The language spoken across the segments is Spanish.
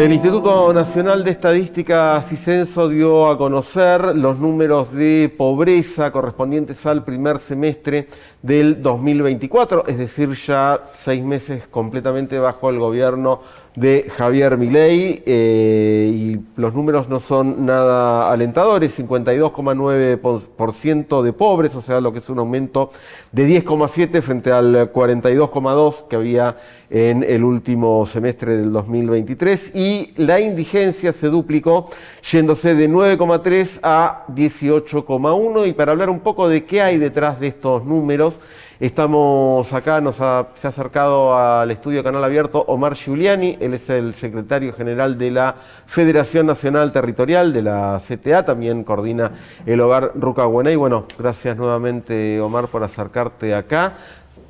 El Instituto Nacional de Estadísticas y Censo dio a conocer los números de pobreza correspondientes al primer semestre del 2024, es decir, ya seis meses completamente bajo el gobierno de Javier Milei eh, y los números no son nada alentadores, 52,9% de pobres, o sea, lo que es un aumento de 10,7 frente al 42,2 que había en el último semestre del 2023 y la indigencia se duplicó yéndose de 9,3 a 18,1 y para hablar un poco de qué hay detrás de estos números, Estamos acá, nos se ha acercado al estudio Canal Abierto Omar Giuliani, él es el secretario general de la Federación Nacional Territorial de la CTA, también coordina el hogar Ruca Y bueno, gracias nuevamente Omar por acercarte acá.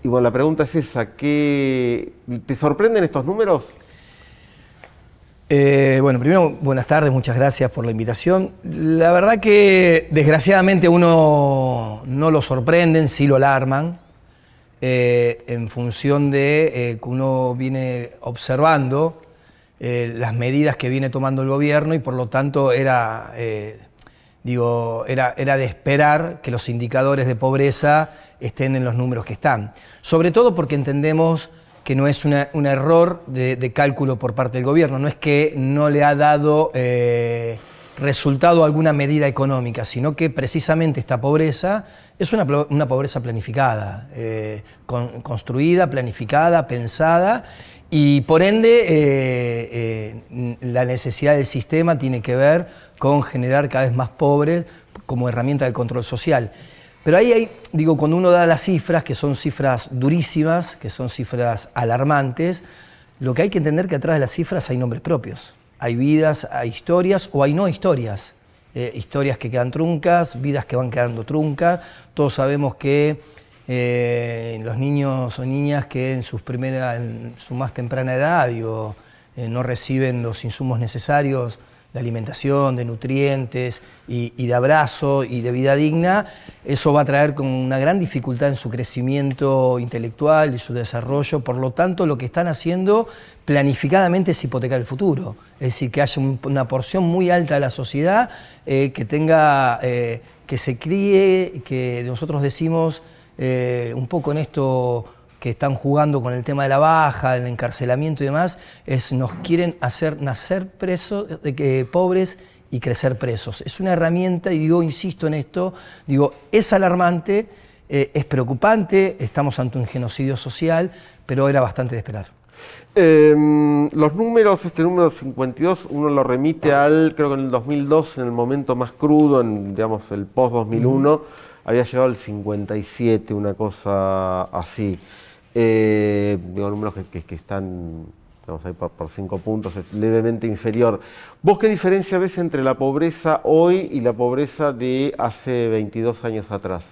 Y bueno, la pregunta es esa, ¿qué, ¿te sorprenden estos números? Eh, bueno, primero, buenas tardes, muchas gracias por la invitación. La verdad que desgraciadamente uno no lo sorprenden, sí lo alarman. Eh, en función de eh, que uno viene observando las medidas que viene tomando el gobierno y por lo tanto era, digo, era, era de esperar que los indicadores de pobreza estén en los números que están. Sobre todo porque entendemos que no es un error de, cálculo por parte del gobierno, no es que no le ha dado resultado alguna medida económica, sino que precisamente esta pobreza es una, pobreza planificada, eh, construida, planificada, pensada, y por ende eh, eh, la necesidad del sistema tiene que ver con generar cada vez más pobres como herramienta de control social. Pero ahí hay, digo, cuando uno da las cifras, que son cifras durísimas, que son cifras alarmantes, lo que hay que entender que atrás de las cifras hay nombres propios hay vidas, hay historias o hay no historias. Eh, historias que quedan truncas, vidas que van quedando truncas. Todos sabemos que eh, los niños o niñas que en, sus en su más temprana edad eh, no reciben los insumos necesarios de alimentación, de nutrientes y, de abrazo y de vida digna, eso va a traer con una gran dificultad en su crecimiento intelectual y su desarrollo. Por lo tanto, lo que están haciendo planificadamente es hipotecar el futuro. Es decir, que haya una porción muy alta de la sociedad eh, que tenga, eh, que se críe, que nosotros decimos eh, un poco en esto que están jugando con el tema de la baja, el encarcelamiento y demás, es nos quieren hacer nacer presos, de que, pobres y crecer presos. Es una herramienta, y yo insisto en esto, digo, es alarmante, eh, es preocupante, estamos ante un genocidio social, pero era bastante de esperar. Em, los números, este número 52, uno lo remite al, creo que en el 2002, en el momento más crudo, en digamos el post-2001, había llegado al 57, una cosa así. Eh, digo, números que, están ahí por, cinco puntos, es levemente inferior. ¿Vos qué diferencia ves entre la pobreza hoy y la pobreza de hace 22 años atrás?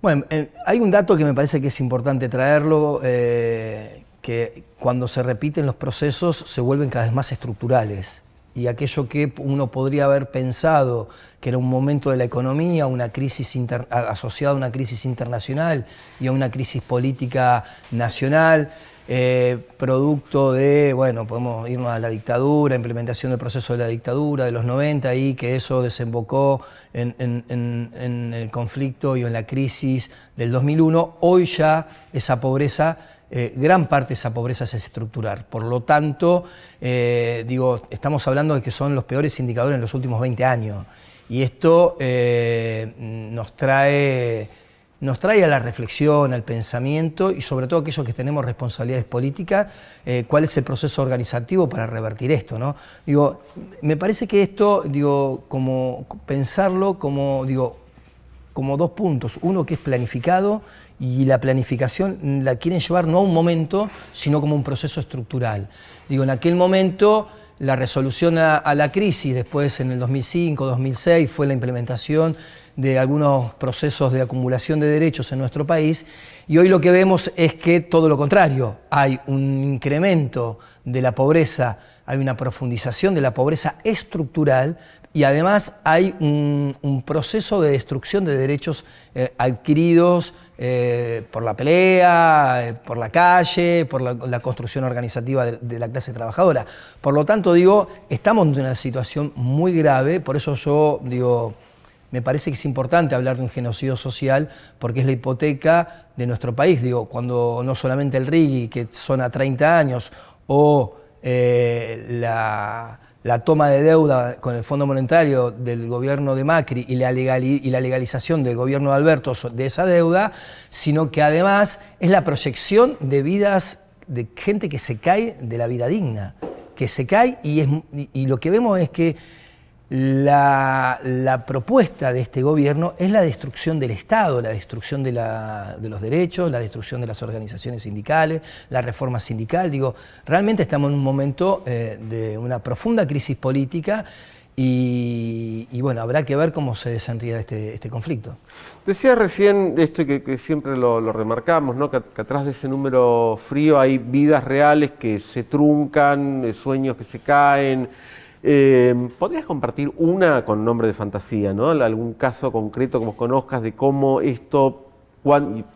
Bueno, eh, hay un dato que me parece que es importante traerlo, eh, que cuando se repiten los procesos se vuelven cada vez más estructurales y aquello que uno podría haber pensado que era un momento de la economía, una crisis asociada a una crisis internacional y a una crisis política nacional, eh, producto de, bueno, podemos irnos a la dictadura, implementación del proceso de la dictadura de los 90 y que eso desembocó en, en el conflicto y en la crisis del 2001, hoy ya esa pobreza eh, gran parte de esa pobreza es estructural. Por lo tanto, eh, digo, estamos hablando de que son los peores indicadores en los últimos 20 años. Y esto eh, nos, trae, nos trae a la reflexión, al pensamiento y sobre todo aquellos que tenemos responsabilidades políticas, cuál es el proceso organizativo para revertir esto. ¿no? Digo, me parece que esto, digo, como pensarlo como, digo, como dos puntos. Uno que es planificado y la planificación la quieren llevar no a un momento, sino como un proceso estructural. Digo, en aquel momento la resolución a, la crisis, después en el 2005, 2006, fue la implementación de algunos procesos de acumulación de derechos en nuestro país y hoy lo que vemos es que todo lo contrario, hay un incremento de la pobreza, hay una profundización de la pobreza estructural y además hay un, proceso de destrucción de derechos eh, adquiridos eh, por la pelea, eh, por la calle, por la, construcción organizativa de, la clase trabajadora. Por lo tanto, digo, estamos en una situación muy grave, por eso yo digo, me parece que es importante hablar de un genocidio social porque es la hipoteca de nuestro país. Digo, cuando no solamente el RIGI, que son a 30 años, o eh, la, toma de deuda con el Fondo Monetario del gobierno de Macri y la, y la legalización del gobierno de Alberto de esa deuda, sino que además es la proyección de vidas de gente que se cae de la vida digna, que se cae y, es, y lo que vemos es que la, propuesta de este gobierno es la destrucción del Estado, la destrucción de, los derechos, la destrucción de las organizaciones sindicales, la reforma sindical. Digo, realmente estamos en un momento eh, de una profunda crisis política y, bueno, habrá que ver cómo se desenrida este, este conflicto. Decía recién esto que, que siempre lo, remarcamos, ¿no? que, atrás de ese número frío hay vidas reales que se truncan, eh, sueños que se caen. Eh, ¿Podrías compartir una con nombre de fantasía, ¿no? algún caso concreto que vos conozcas de cómo esto,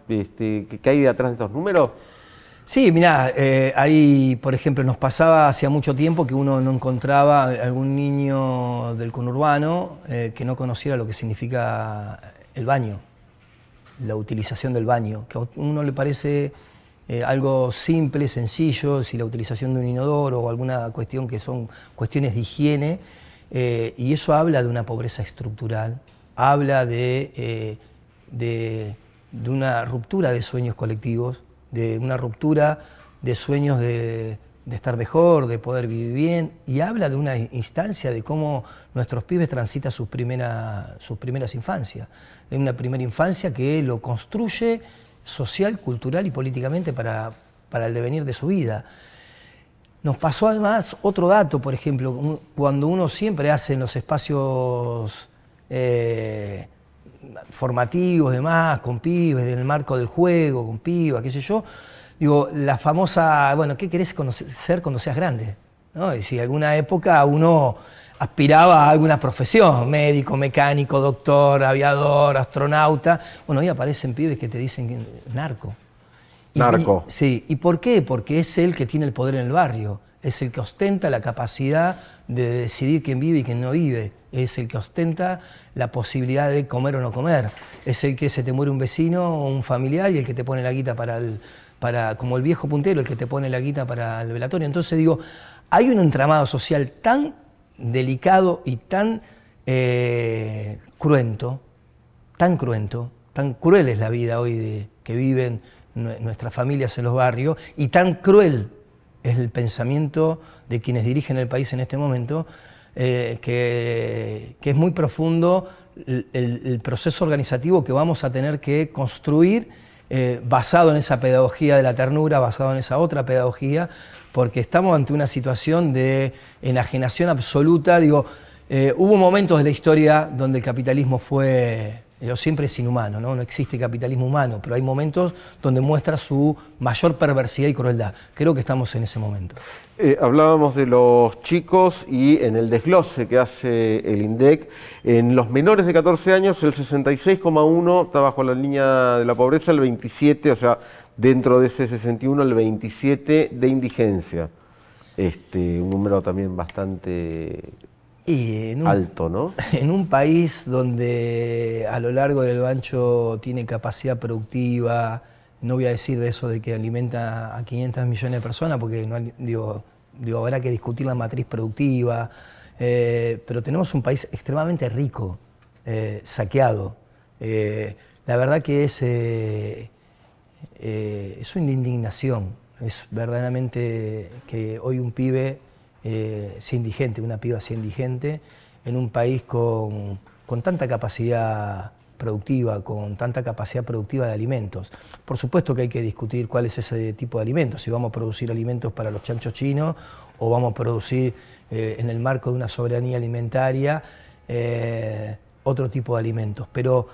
este, que hay detrás de estos números? Sí, mira, eh, por ejemplo, nos pasaba hacía mucho tiempo que uno no encontraba algún niño del conurbano eh, que no conociera lo que significa el baño, la utilización del baño, que a uno le parece eh, algo simple, sencillo, si la utilización de un inodoro o alguna cuestión que son cuestiones de higiene, eh, y eso habla de una pobreza estructural, habla de, eh, de, una ruptura de sueños colectivos, de una ruptura de sueños de, de estar mejor, de poder vivir bien, y habla de una instancia de cómo nuestros pibes transitan sus, sus primeras infancias, de una primera infancia que lo construye social, cultural y políticamente para, el devenir de su vida. Nos pasó además otro dato, por ejemplo, cuando uno siempre hace en los espacios eh, formativos, demás, con pibes, en el marco del juego, con pibas, qué sé yo, digo, la famosa, bueno, ¿qué querés ser cuando seas grande? ¿No? Y si alguna época uno aspiraba a alguna profesión, médico, mecánico, doctor, aviador, astronauta. Bueno, hoy aparecen pibes que te dicen narco. narco. sí, ¿y por qué? Porque es el que tiene el poder en el barrio, es el que ostenta la capacidad de decidir quién vive y quién no vive, es el que ostenta la posibilidad de comer o no comer, es el que se te muere un vecino o un familiar y el que te pone la guita para el, para, como el viejo puntero, el que te pone la guita para el velatorio. Entonces digo, hay un entramado social tan delicado y tan eh, cruento, tan cruento, tan cruel es la vida hoy que viven nuestras familias en los barrios y tan cruel es el pensamiento de quienes dirigen el país en este momento, eh, que, es muy profundo el, proceso organizativo que vamos a tener que construir eh, basado en esa pedagogía de la ternura, basado en esa otra pedagogía, porque estamos ante una situación de enajenación absoluta. Digo, eh, hubo momentos de la historia donde el capitalismo fue, siempre es inhumano, ¿no? no existe capitalismo humano, pero hay momentos donde muestra su mayor perversidad y crueldad. Creo que estamos en ese momento. Eh, hablábamos de los chicos y en el desglose que hace el INDEC, en los menores de 14 años el 66,1 está bajo la línea de la pobreza, el 27, o sea, dentro de ese 61 el 27 de indigencia. Este, un número también bastante alto, ¿no? En un país donde a lo largo del ancho tiene capacidad productiva, no voy a decir de eso de que alimenta a 500 millones de personas, porque no, digo, digo, habrá que discutir la matriz productiva, eh, pero tenemos un país extremadamente rico, eh, saqueado. Eh, la verdad que es eh, es una indignación. Es verdaderamente que hoy un pibe eh, sea indigente, una piba sea indigente, en un país con, tanta capacidad productiva, con tanta capacidad productiva de alimentos. Por supuesto que hay que discutir cuál es ese tipo de alimentos, si vamos a producir alimentos para los chanchos chinos o vamos a producir eh, en el marco de una soberanía alimentaria otro tipo de alimentos. Pero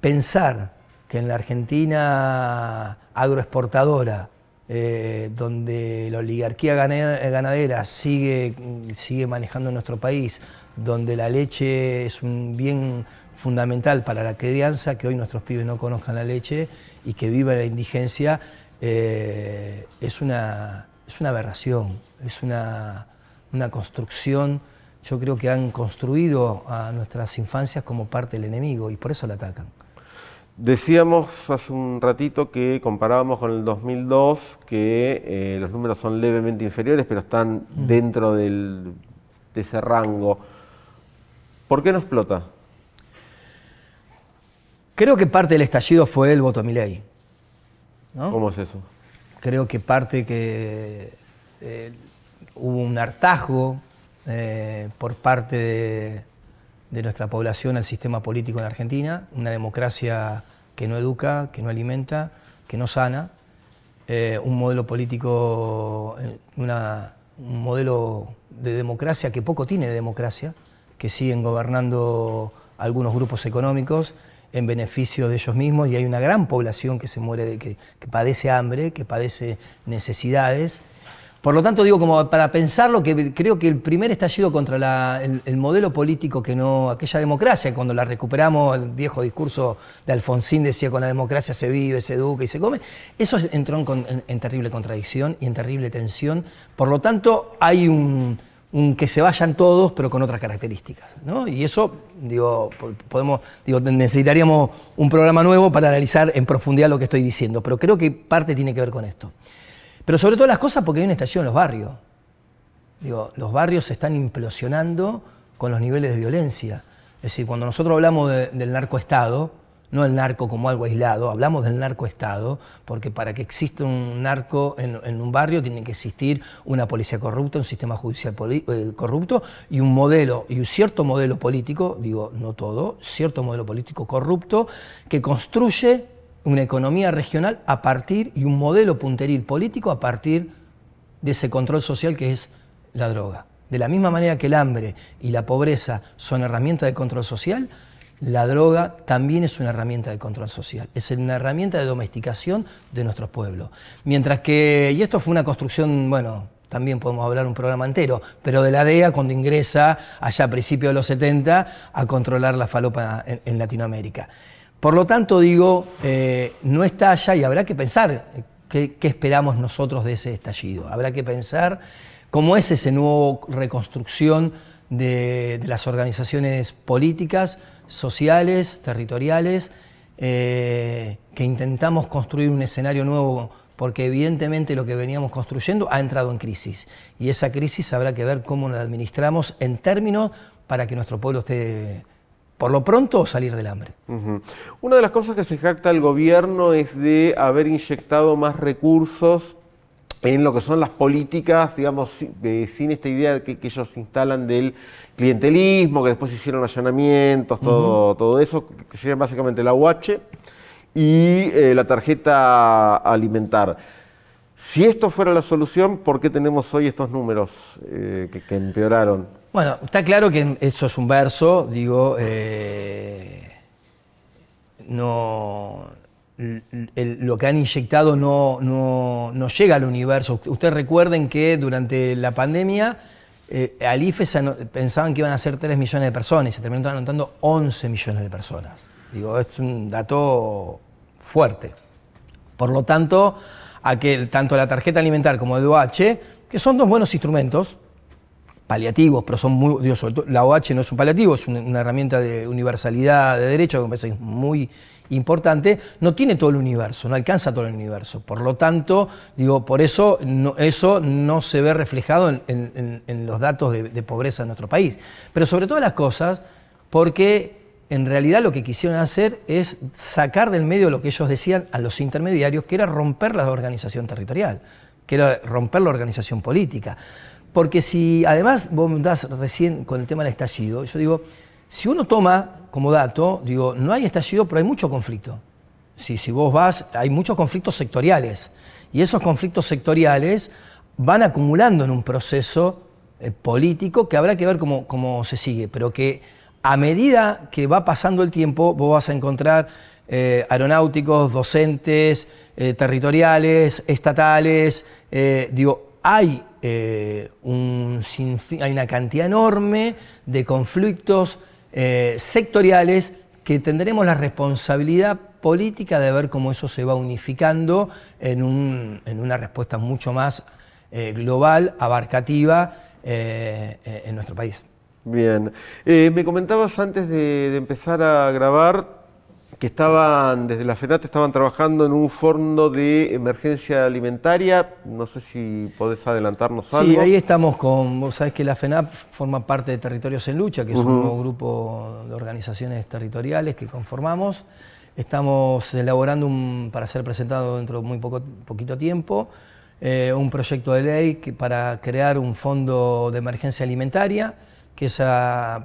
pensar que en la Argentina agroexportadora, eh, donde la oligarquía ganadera sigue, sigue manejando nuestro país, donde la leche es un bien fundamental para la crianza que hoy nuestros pibes no conozcan la leche y que vivan la indigencia eh, es, una, es una aberración, es una, una construcción, yo creo que han construido a nuestras infancias como parte del enemigo y por eso la atacan. Decíamos hace un ratito que comparábamos con el 2002 que eh, los números son levemente inferiores, pero están mm. dentro del, de ese rango. ¿Por qué no explota? Creo que parte del estallido fue el voto a ley. ¿Cómo es eso? Creo que parte que eh, hubo un hartazgo eh, por parte de, de nuestra población al sistema político en Argentina, una democracia que no educa, que no alimenta, que no sana, eh, un modelo político, eh, un modelo de democracia que poco tiene de democracia, que siguen gobernando algunos grupos económicos en beneficio de ellos mismos y hay una gran población que se muere, de, que padece hambre, que padece necesidades por lo tanto, digo, como para pensarlo, que creo que el primer estallido contra el, modelo político que no, aquella democracia, cuando la recuperamos, el viejo discurso de Alfonsín decía con la democracia se vive, se educa y se come, eso entró en, terrible contradicción y en terrible tensión. Por lo tanto, hay un, que se vayan todos, pero con otras características. Y eso, digo, podemos, digo, necesitaríamos un programa nuevo para analizar en profundidad lo que estoy diciendo, pero creo que parte tiene que ver con esto. Pero sobre todas las cosas porque hay una estación en los barrios. Digo, los barrios se están implosionando con los niveles de violencia. Es decir, cuando nosotros hablamos del narcoestado, no el narco como algo aislado, hablamos del narcoestado, porque para que exista un narco en, un barrio tiene que existir una policía corrupta, un sistema judicial eh, corrupto y un modelo, y un cierto modelo político, digo, no todo, cierto modelo político corrupto que construye una economía regional a partir y un modelo punteril político a partir de ese control social que es la droga. De la misma manera que el hambre y la pobreza son herramientas de control social, la droga también es una herramienta de control social, es una herramienta de domesticación de nuestros pueblos. Mientras que, y esto fue una construcción, bueno, también podemos hablar un programa entero, pero de la DEA cuando ingresa allá a principios de los 70 a controlar la falopa en Latinoamérica. Por lo tanto, digo, eh, no está allá y habrá que pensar qué, esperamos nosotros de ese estallido. Habrá que pensar cómo es esa nueva reconstrucción de, las organizaciones políticas, sociales, territoriales, eh, que intentamos construir un escenario nuevo porque evidentemente lo que veníamos construyendo ha entrado en crisis. Y esa crisis habrá que ver cómo la administramos en términos para que nuestro pueblo esté por lo pronto salir del hambre. Una de las cosas que se jacta el gobierno es de haber inyectado más recursos en lo que son las políticas, digamos, sin esta idea que, ellos instalan del clientelismo, que después hicieron allanamientos, todo, todo eso, que sería básicamente la UH y eh, la tarjeta alimentar. Si esto fuera la solución, ¿por qué tenemos hoy estos números eh, que empeoraron? Bueno, está claro que eso es un verso, digo, eh, no, lo que han inyectado no, no, llega al universo. Ustedes recuerden que durante la pandemia eh, al IFE pensaban que iban a ser 3 millones de personas y se terminaron anotando 11 millones de personas. Digo, es un dato fuerte. Por lo tanto, aquel, tanto la tarjeta alimentar como el OH, que son dos buenos instrumentos, paliativos, pero son muy, digo, la OH no es un paliativo, es una, herramienta de universalidad de derecho que me parece muy importante, no tiene todo el universo, no alcanza todo el universo. Por lo tanto, digo, por eso eso no se ve reflejado en, los datos de, de, pobreza en nuestro país. Pero sobre todas las cosas, porque en realidad lo que quisieron hacer es sacar del medio lo que ellos decían a los intermediarios, que era romper la organización territorial, que era romper la organización política. Porque si, además, vos me das recién con el tema del estallido, yo digo, si uno toma como dato, digo, no hay estallido, pero hay mucho conflicto. Si, si vos vas, hay muchos conflictos sectoriales. Y esos conflictos sectoriales van acumulando en un proceso eh, político que habrá que ver cómo, cómo, se sigue, pero que a medida que va pasando el tiempo, vos vas a encontrar eh, aeronáuticos, docentes, eh, territoriales, estatales, digo, hay eh, un hay una cantidad enorme de conflictos eh, sectoriales que tendremos la responsabilidad política de ver cómo eso se va unificando en, una respuesta mucho más eh, global, abarcativa en nuestro país. Bien, me comentabas antes de empezar a grabar que estaban, desde la FENAT estaban trabajando en un fondo de emergencia alimentaria. No sé si podés adelantarnos algo. Sí, ahí estamos con, vos sabés que la FENAP forma parte de Territorios en Lucha, que es un nuevo grupo de organizaciones territoriales que conformamos. Estamos elaborando, un, para ser presentado dentro de muy poco, poquito tiempo, eh, un proyecto de ley que, para crear un fondo de emergencia alimentaria, que ese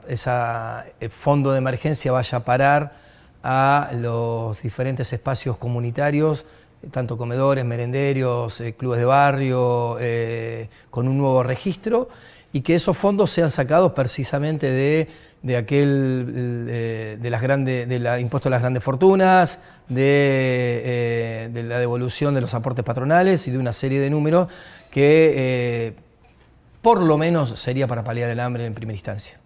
esa eh, fondo de emergencia vaya a parar a los diferentes espacios comunitarios, tanto comedores, merenderios, eh, clubes de barrio, eh, con un nuevo registro, y que esos fondos sean sacados precisamente de, aquel, eh, de las grandes, del impuesto a las grandes fortunas, de, de, la devolución de los aportes patronales y de una serie de números que por lo menos sería para paliar el hambre en primera instancia.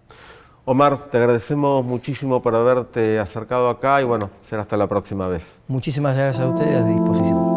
Omar, te agradecemos muchísimo por haberte acercado acá y bueno, será hasta la próxima vez. Muchísimas gracias a ustedes a disposición.